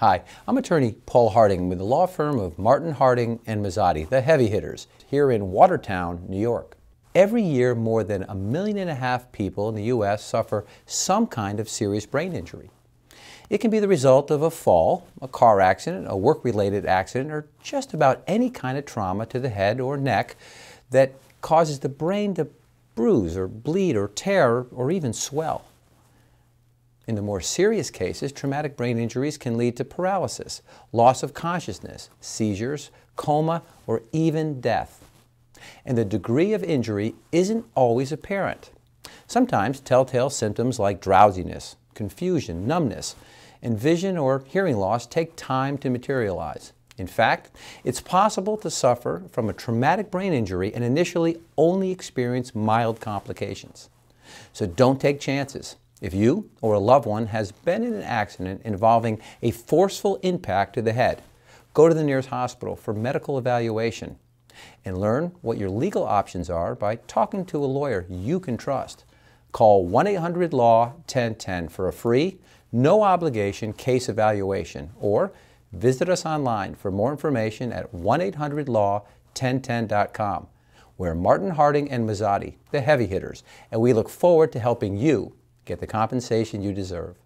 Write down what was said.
Hi, I'm attorney Paul Harding with the law firm of Martin Harding and Mazzotti, the heavy hitters, here in Watertown, New York. Every year, more than a million and a half people in the U.S. suffer some kind of serious brain injury. It can be the result of a fall, a car accident, a work-related accident, or just about any kind of trauma to the head or neck that causes the brain to bruise or bleed or tear or even swell. In the more serious cases, traumatic brain injuries can lead to paralysis, loss of consciousness, seizures, coma, or even death. And the degree of injury isn't always apparent. Sometimes telltale symptoms like drowsiness, confusion, numbness, and vision or hearing loss take time to materialize. In fact, it's possible to suffer from a traumatic brain injury and initially only experience mild complications. So don't take chances. If you or a loved one has been in an accident involving a forceful impact to the head, go to the nearest hospital for medical evaluation and learn what your legal options are by talking to a lawyer you can trust. Call 1 800 Law 1010 for a free, no obligation case evaluation or visit us online for more information at 1 800 Law 1010.com. We're Martin Harding and Mazzotti, the heavy hitters, and we look forward to helping you get the compensation you deserve.